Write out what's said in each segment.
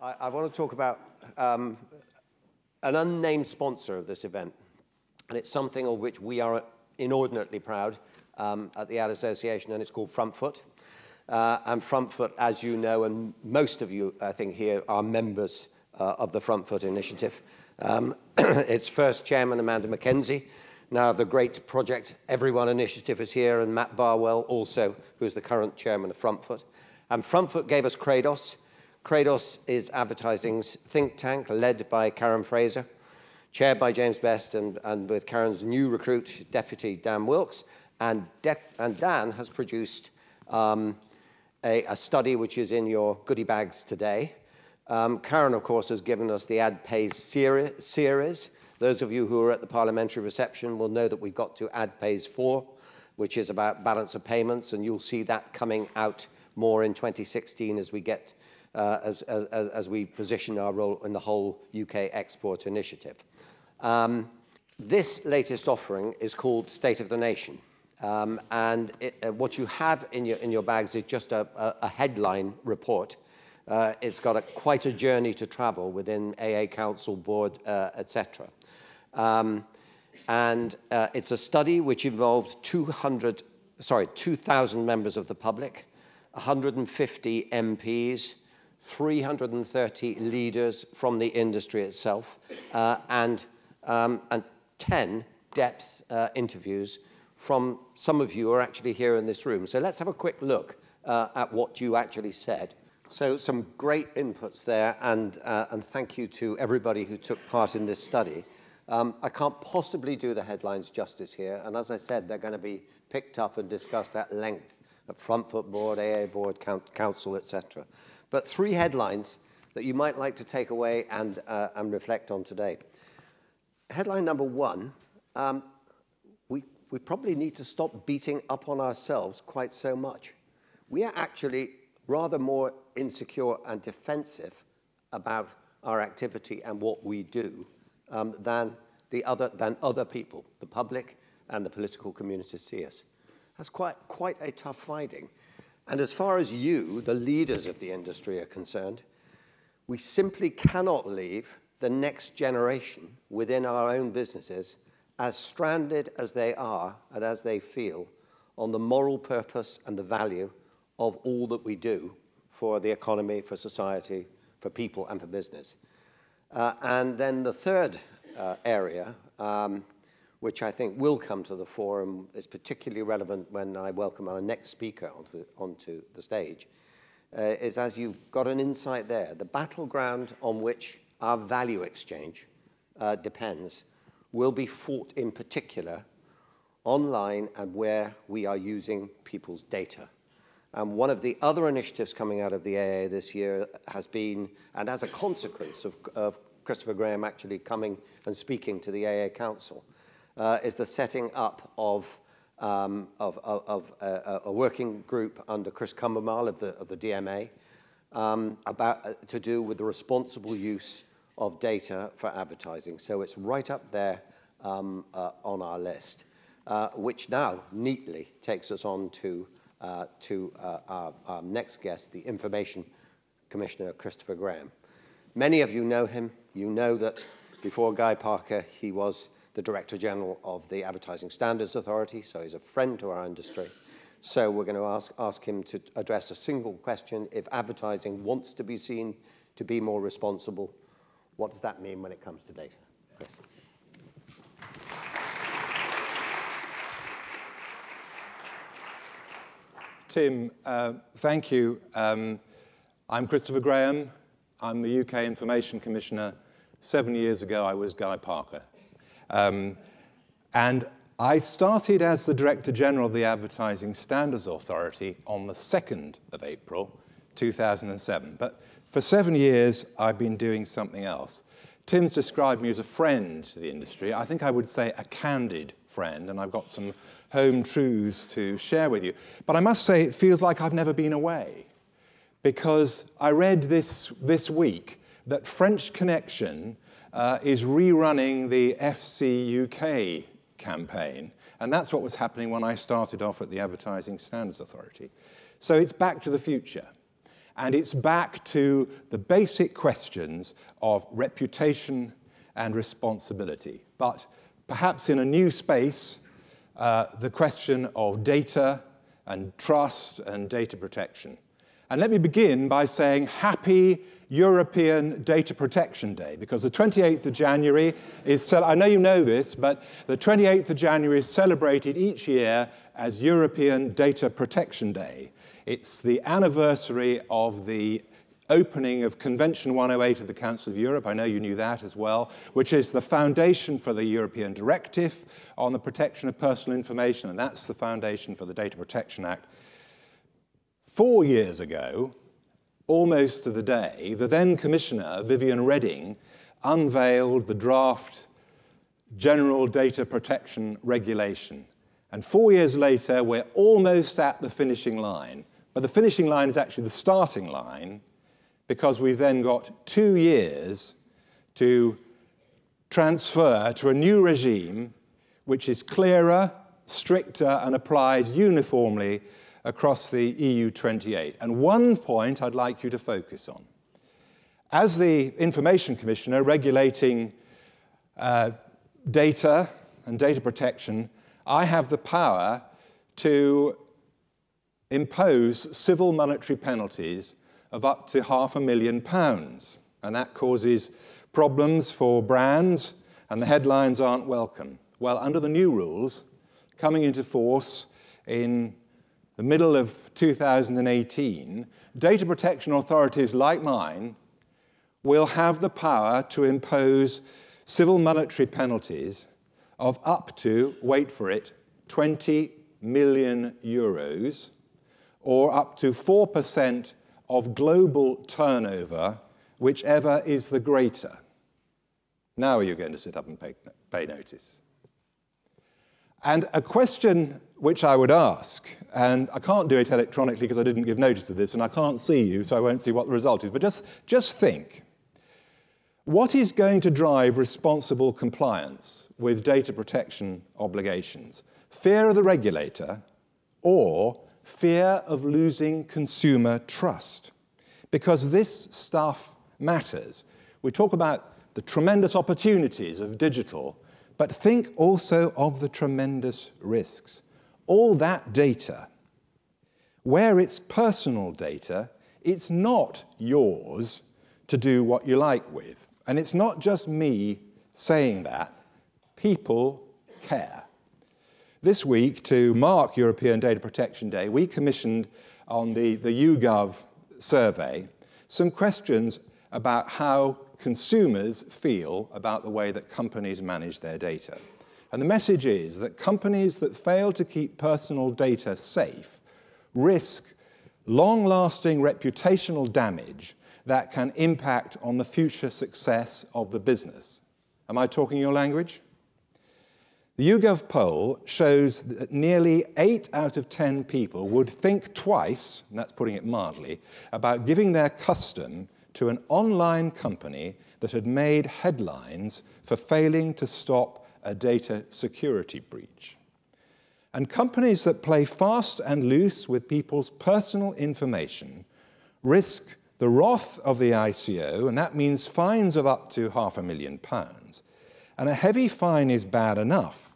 I, I want to talk about um, an unnamed sponsor of this event, and it's something of which we are inordinately proud um, at the Ad Association, and it's called Front Foot. Uh, and Front Foot, as you know, and most of you, I think, here are members uh, of the Front Foot Initiative. Um, its first chairman, Amanda Mackenzie, now of the great project Everyone Initiative is here, and Matt Barwell also, who is the current chairman of Front Foot. And Front Foot gave us Credos, Credos is advertising's think tank led by Karen Fraser, chaired by James Best and, and with Karen's new recruit, Deputy Dan Wilkes. And, De and Dan has produced um, a, a, study which is in your goodie bags today. Um, Karen, of course, has given us the Ad Pays seri series. Those of you who are at the parliamentary reception will know that we got to Ad Pays 4, which is about balance of payments, and you'll see that coming out more in 2016 as we get uh, as, as, as we position our role in the whole UK export initiative. Um, this latest offering is called State of the Nation. Um, and it, uh, what you have in your, in your bags is just a, a, a headline report. Uh, it's got a, quite a journey to travel within AA Council Board, uh, etc. Um, and uh, it's a study which involved 200, sorry, 2,000 members of the public, 150 MPs, 330 leaders from the industry itself, uh, and, um, and 10 depth uh, interviews from some of you are actually here in this room. So let's have a quick look uh, at what you actually said. So some great inputs there, and, uh, and thank you to everybody who took part in this study. Um, I can't possibly do the headlines justice here, and as I said, they're going to be picked up and discussed at length at Front Foot Board, AA Board, Council, etc but three headlines that you might like to take away and, uh, and reflect on today. Headline number one, um, we, we probably need to stop beating up on ourselves quite so much. We are actually rather more insecure and defensive about our activity and what we do um, than, the other, than other people, the public and the political community see us. That's quite, quite a tough fighting. And as far as you, the leaders of the industry, are concerned, we simply cannot leave the next generation within our own businesses as stranded as they are and as they feel on the moral purpose and the value of all that we do for the economy, for society, for people and for business. Uh, and then the third uh, area um, which I think will come to the fore and is particularly relevant when I welcome our next speaker onto the, onto the stage, uh, is as you've got an insight there, the battleground on which our value exchange uh, depends will be fought in particular online and where we are using people's data. And one of the other initiatives coming out of the AA this year has been, and as a consequence of, of Christopher Graham actually coming and speaking to the AA Council, uh, is the setting up of, um, of, of, of uh, a working group under Chris Combemale of the, of the DMA um, about, uh, to do with the responsible use of data for advertising. So it's right up there um, uh, on our list, uh, which now neatly takes us on to, uh, to our, our next guest, the Information Commissioner Christopher Graham. Many of you know him. You know that before Guy Parker, he was the Director General of the Advertising Standards Authority, so he's a friend to our industry. So we're going to ask, ask him to address a single question. If advertising wants to be seen to be more responsible, what does that mean when it comes to data? Chris. Tim, uh, thank you. Um, I'm Christopher Graham. I'm the UK Information Commissioner. Seven years ago, I was Guy Parker. Um, and I started as the Director General of the Advertising Standards Authority on the 2nd of April 2007. But for seven years, I've been doing something else. Tim's described me as a friend to the industry. I think I would say a candid friend, and I've got some home truths to share with you. But I must say, it feels like I've never been away because I read this, this week that French Connection uh, is rerunning the FC UK campaign. And that's what was happening when I started off at the Advertising Standards Authority. So it's back to the future. and it's back to the basic questions of reputation and responsibility. But perhaps in a new space, uh, the question of data and trust and data protection. And let me begin by saying happy European Data Protection Day, because the 28th of January is, I know you know this, but the 28th of January is celebrated each year as European Data Protection Day. It's the anniversary of the opening of Convention 108 of the Council of Europe, I know you knew that as well, which is the foundation for the European Directive on the protection of personal information, and that's the foundation for the Data Protection Act. Four years ago, almost to the day, the then Commissioner, Viviane Reding, unveiled the draft General Data Protection Regulation. And four years later, we're almost at the finishing line. But the finishing line is actually the starting line because we've then got two years to transfer to a new regime which is clearer, stricter, and applies uniformly across the EU 28. And one point I'd like you to focus on. As the Information Commissioner regulating uh, data and data protection, I have the power to impose civil monetary penalties of up to half a million pounds. And that causes problems for brands, and the headlines aren't welcome. Well, under the new rules, coming into force in the middle of 2018, data protection authorities like mine will have the power to impose civil monetary penalties of up to, wait for it, 20 million euros, or up to 4% of global turnover, whichever is the greater. Now are you going to sit up and pay, pay notice? And a question which I would ask, and I can't do it electronically because I didn't give notice of this, and I can't see you, so I won't see what the result is, but just, just think. What is going to drive responsible compliance with data protection obligations? Fear of the regulator or fear of losing consumer trust. Because this stuff matters. We talk about the tremendous opportunities of digital, but think also of the tremendous risks. All that data, where it's personal data, it's not yours to do what you like with. And it's not just me saying that, people care. This week, to mark European Data Protection Day, we commissioned on the, the YouGov survey some questions about how consumers feel about the way that companies manage their data. And the message is that companies that fail to keep personal data safe risk long lasting reputational damage that can impact on the future success of the business. Am I talking your language? The YouGov poll shows that nearly 8 out of 10 people would think twice, and that's putting it mildly, about giving their custom to an online company that had made headlines for failing to stop a data security breach. And companies that play fast and loose with people's personal information risk the wrath of the ICO, and that means fines of up to half a million pounds. And a heavy fine is bad enough,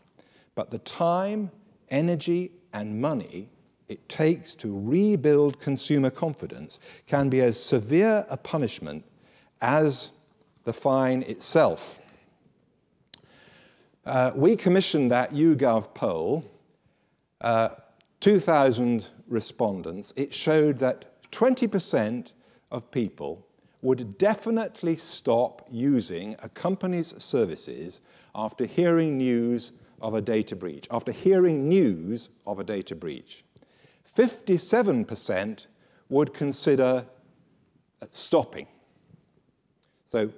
but the time, energy, and money it takes to rebuild consumer confidence can be as severe a punishment as the fine itself. Uh, we commissioned that YouGov poll, uh, 2,000 respondents. It showed that 20% of people would definitely stop using a company's services after hearing news of a data breach, after hearing news of a data breach. 57% would consider stopping. So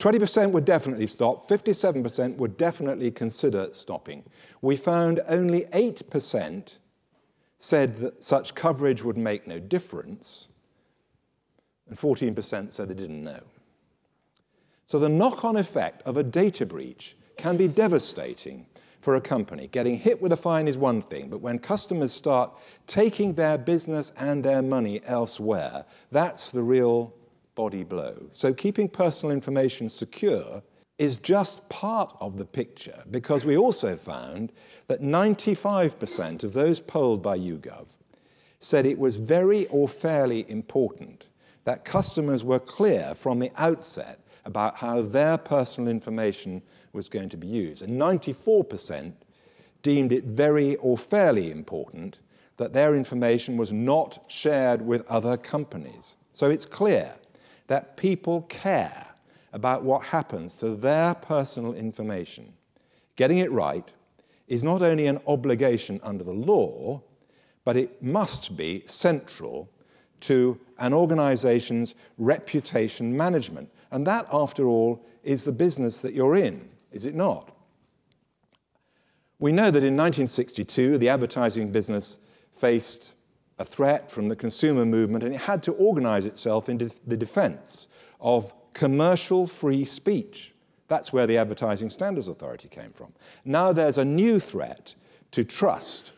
20% would definitely stop, 57% would definitely consider stopping. We found only 8% said that such coverage would make no difference, and 14% said they didn't know. So the knock on effect of a data breach can be devastating for a company. Getting hit with a fine is one thing, but when customers start taking their business and their money elsewhere, that's the real body blow. So keeping personal information secure is just part of the picture because we also found that 95% of those polled by YouGov said it was very or fairly important that customers were clear from the outset about how their personal information was going to be used. And 94% deemed it very or fairly important that their information was not shared with other companies. So it's clear that people care about what happens to their personal information. Getting it right is not only an obligation under the law, but it must be central to an organization's reputation management. And that, after all, is the business that you're in, is it not? We know that in 1962, the advertising business faced a threat from the consumer movement and it had to organize itself into the defense of commercial free speech. That's where the Advertising Standards Authority came from. Now there's a new threat to trust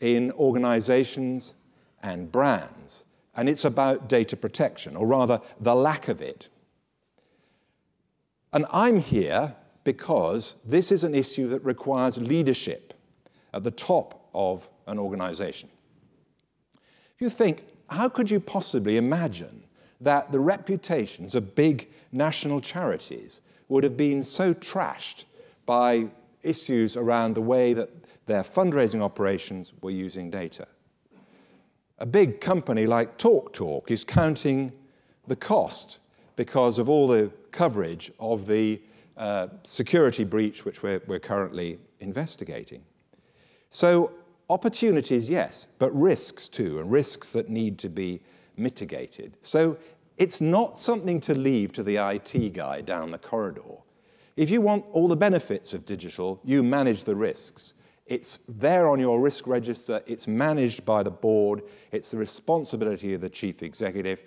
in organizations and brands, and it's about data protection, or rather, the lack of it. And I'm here because this is an issue that requires leadership at the top of an organization. If you think, how could you possibly imagine that the reputations of big national charities would have been so trashed by issues around the way that their fundraising operations were using data. A big company like TalkTalk is counting the cost because of all the coverage of the uh, security breach which we're, we're currently investigating. So, opportunities, yes, but risks too, and risks that need to be mitigated. So, it's not something to leave to the IT guy down the corridor. If you want all the benefits of digital, you manage the risks. It's there on your risk register, it's managed by the board, it's the responsibility of the chief executive.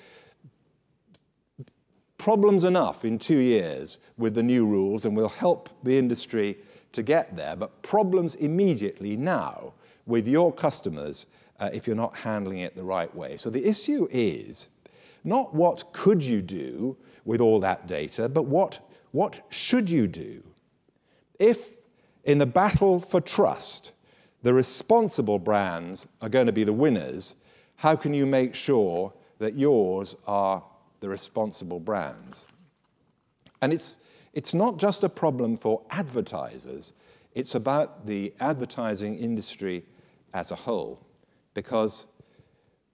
Problems enough in two years with the new rules, and we'll help the industry to get there, but problems immediately now with your customers uh, if you're not handling it the right way. So the issue is not what could you do with all that data, but what, what should you do? If in the battle for trust, the responsible brands are going to be the winners, how can you make sure that yours are the responsible brands? And it's, it's not just a problem for advertisers, it's about the advertising industry as a whole. Because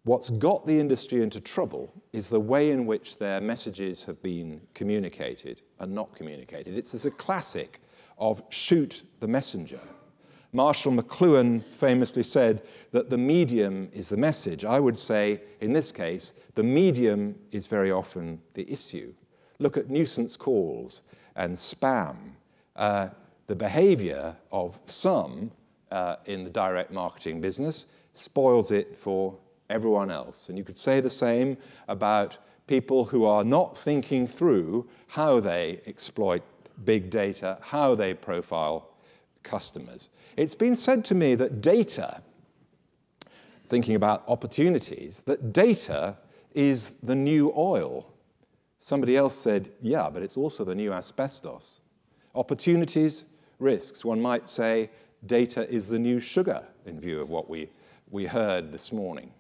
What's got the industry into trouble is the way in which their messages have been communicated and not communicated. It's as a classic of shoot the messenger. Marshall McLuhan famously said that the medium is the message. I would say, in this case, the medium is very often the issue. Look at nuisance calls and spam. Uh, the behavior of some uh, in the direct marketing business spoils it for everyone else. And you could say the same about people who are not thinking through how they exploit big data, how they profile customers. It's been said to me that data, thinking about opportunities, that data is the new oil. Somebody else said, yeah, but it's also the new asbestos. Opportunities, risks. One might say data is the new sugar in view of what we, we heard this morning.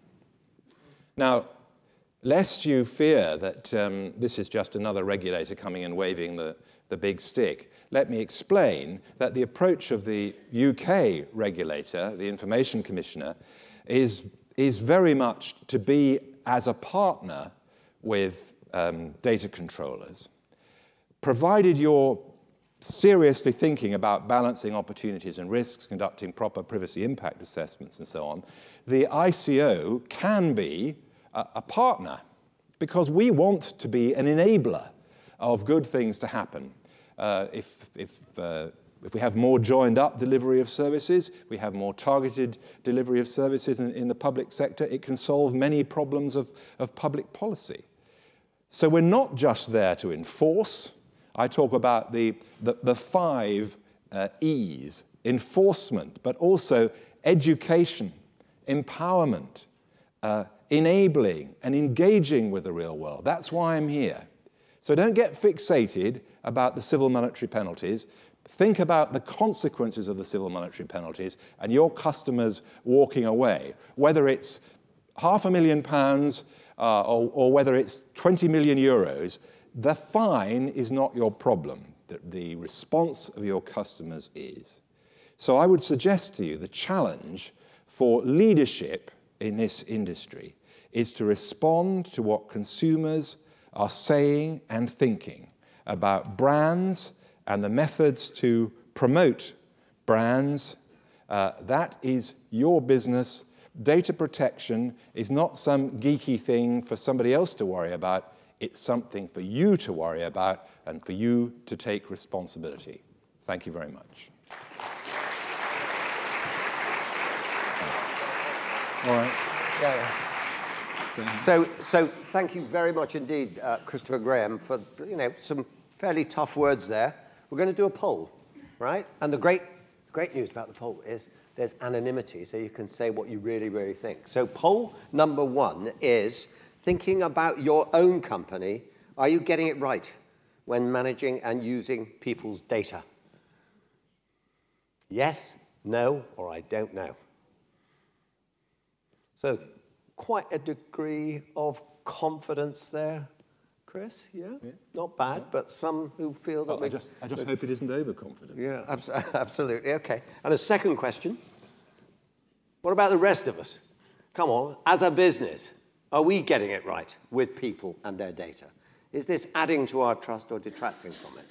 Now, lest you fear that um, this is just another regulator coming and waving the, the big stick, let me explain that the approach of the UK regulator, the Information Commissioner, is, is very much to be as a partner with um, data controllers. Provided you're seriously thinking about balancing opportunities and risks, conducting proper privacy impact assessments, and so on, the ICO can be a, partner because we want to be an enabler of good things to happen. Uh, if, if, uh, if we have more joined up delivery of services, we have more targeted delivery of services in, in the public sector, it can solve many problems of, of public policy. So we're not just there to enforce, I talk about the, the, the five uh, E's enforcement, but also education, empowerment, uh, enabling, and engaging with the real world. That's why I'm here. So don't get fixated about the civil monetary penalties. Think about the consequences of the civil monetary penalties and your customers walking away, whether it's half a million pounds uh, or, or, whether it's 20 million euros. The fine is not your problem. The, the response of your customers is. So I would suggest to you the challenge for leadership in this industry is to respond to what consumers are saying and thinking about brands and the methods to promote brands. Uh, that is your business. Data protection is not some geeky thing for somebody else to worry about. It's something for you to worry about and for you to take responsibility. Thank you very much. All right. Yeah, yeah. So, so thank you very much indeed, uh, Christopher Graham, for you know some fairly tough words there. We're going to do a poll, right? And the great, great news about the poll is there's anonymity, so you can say what you really, really think. So poll number one is thinking about your own company. Are you getting it right when managing and using people's data? Yes, no, or I don't know. So quite a degree of confidence there, Chris. Yeah, yeah. not bad, yeah. but some who feel that well, I just, I just hope it isn't overconfidence. Yeah, abs absolutely. Okay. And a second question: What about the rest of us? Come on, as a business, are we getting it right with people and their data? Is this adding to our trust or detracting from it?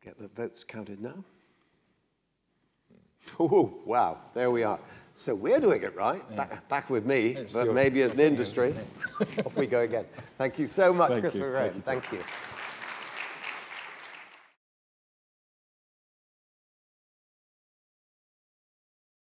Get the votes counted now. Oh, wow, there we are. So we're doing it right, yes. back, back, with me, it's but maybe as an industry. Off we go again. Thank you so much, Thank Christopher Thank you. Thank you.